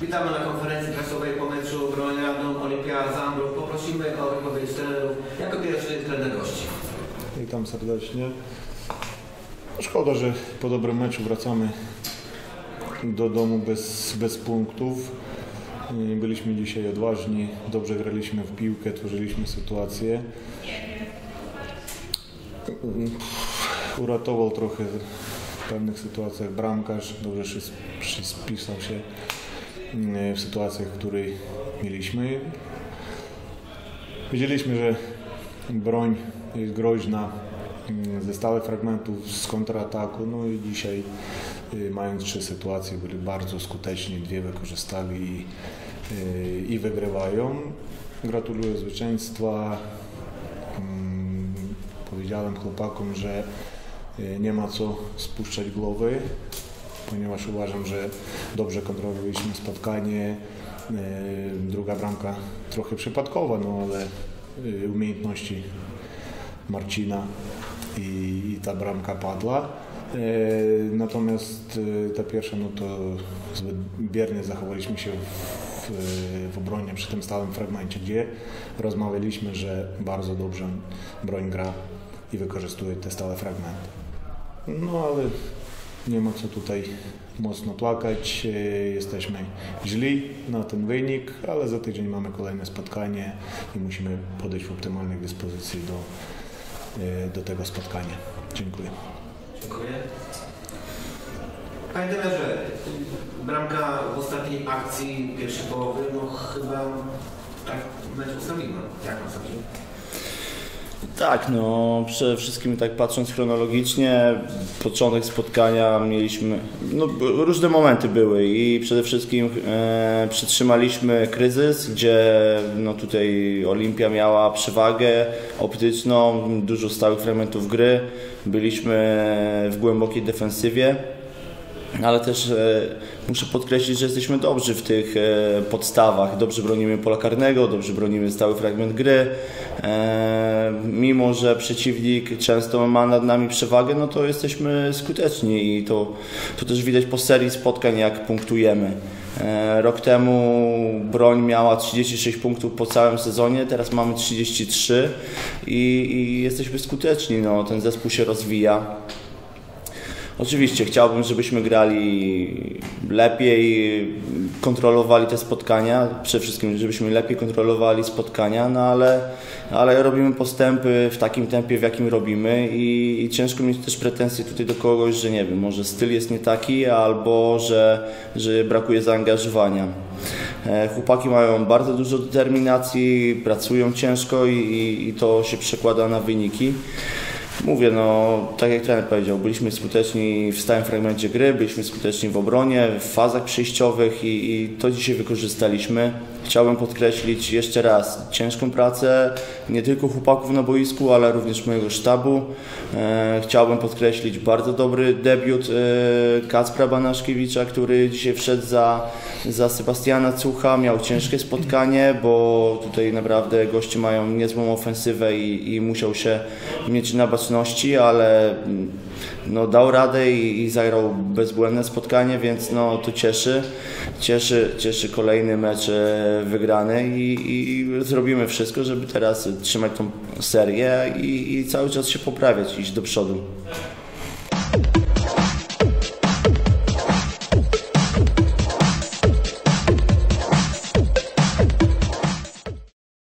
Witamy na konferencji prasowej po meczu Broń Radom Olimpia Zambrów. Poprosimy o wypowiedź trenerów. Jako pierwszy trener gości. Witam serdecznie. Szkoda, że po dobrym meczu wracamy do domu bez, bez punktów. Byliśmy dzisiaj odważni, dobrze graliśmy w piłkę, tworzyliśmy sytuację. Uratował trochę w pewnych sytuacjach bramkarz, dobrze się sp- spisał się w sytuacjach, w której mieliśmy. Wiedzieliśmy, że broń jest groźna mm, ze stałych fragmentów z kontrataku. No i dzisiaj y, mając trzy sytuacje byli bardzo skuteczni, dwie wykorzystali i, y, i wygrywają. Gratuluję zwycięstwa. Mm, Powiedziałem chłopakom, że nie ma co spuszczać głowy, ponieważ uważam, że dobrze kontrolowaliśmy spotkanie. Y, Druga bramka trochę przypadkowa, no ale y, umiejętności Marcina i, i ta bramka padła. E, Natomiast e, ta pierwsza, no to zbyt biernie zachowaliśmy się w, w obronie przy tym stałym fragmencie, gdzie rozmawialiśmy, że bardzo dobrze broń gra i wykorzystuje te stałe fragmenty. No ale nie ma co tutaj mocno płakać. E, Jesteśmy źli na ten wynik, ale za tydzień mamy kolejne spotkanie i musimy podejść w optymalnej dyspozycji do, e, do tego spotkania. Dziękuję. Dziękuję. Panie trenerze, bramka w ostatniej akcji pierwszej połowy, no chyba tak mecz ustawimy. Jak sądzi? Tak, no przede wszystkim tak patrząc chronologicznie, początek spotkania mieliśmy, no różne momenty były i przede wszystkim e, przytrzymaliśmy kryzys, gdzie no tutaj Olimpia miała przewagę optyczną, dużo stałych fragmentów gry, byliśmy w głębokiej defensywie. Ale też e, muszę podkreślić, że jesteśmy dobrzy w tych e, podstawach. Dobrze bronimy pola karnego, dobrze bronimy stały fragment gry. E, mimo, że przeciwnik często ma nad nami przewagę, no to jesteśmy skuteczni i to, to też widać po serii spotkań, jak punktujemy. Rok temu broń miała 36 punktów po całym sezonie, teraz mamy 33 i, i jesteśmy skuteczni. No, ten zespół się rozwija. Oczywiście chciałbym, żebyśmy grali lepiej, kontrolowali te spotkania, przede wszystkim żebyśmy lepiej kontrolowali spotkania, no ale, ale robimy postępy w takim tempie, w jakim robimy i, i ciężko mieć też pretensje tutaj do kogoś, że nie wiem, może styl jest nie taki albo że, że brakuje zaangażowania. E, Chłopaki mają bardzo dużo determinacji, pracują ciężko i, i, i to się przekłada na wyniki. Mówię, no tak jak trener powiedział, byliśmy skuteczni w stałym fragmencie gry, byliśmy skuteczni w obronie, w fazach przejściowych i, i to dzisiaj wykorzystaliśmy. Chciałbym podkreślić jeszcze raz ciężką pracę nie tylko chłopaków na boisku, ale również mojego sztabu. E, chciałbym podkreślić bardzo dobry debiut e, Kacpra Banaszkiewicza, który dzisiaj wszedł za, za Sebastiana Cucha. Miał ciężkie spotkanie, bo tutaj naprawdę goście mają niezłą ofensywę i, i musiał się mieć na baczności, ale mm, no, dał radę i, i zagrał bezbłędne spotkanie, więc no, to cieszy. Cieszy, cieszy kolejny mecz e, wygrany i, i zrobimy wszystko, żeby teraz trzymać tą serię i, i cały czas się poprawiać, iść do przodu.